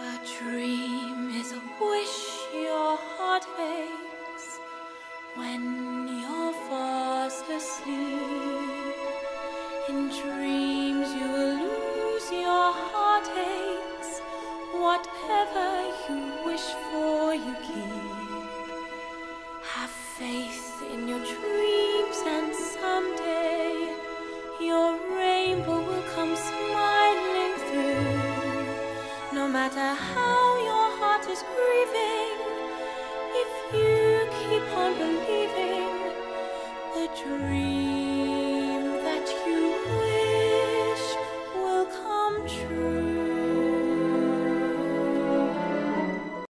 A dream is a wish your heart makes when you're fast asleep. In dreams you will lose your heartaches. Whatever you wish for, you keep. Have faith in your dreams, matter how your heart is grieving, if you keep on believing, the dream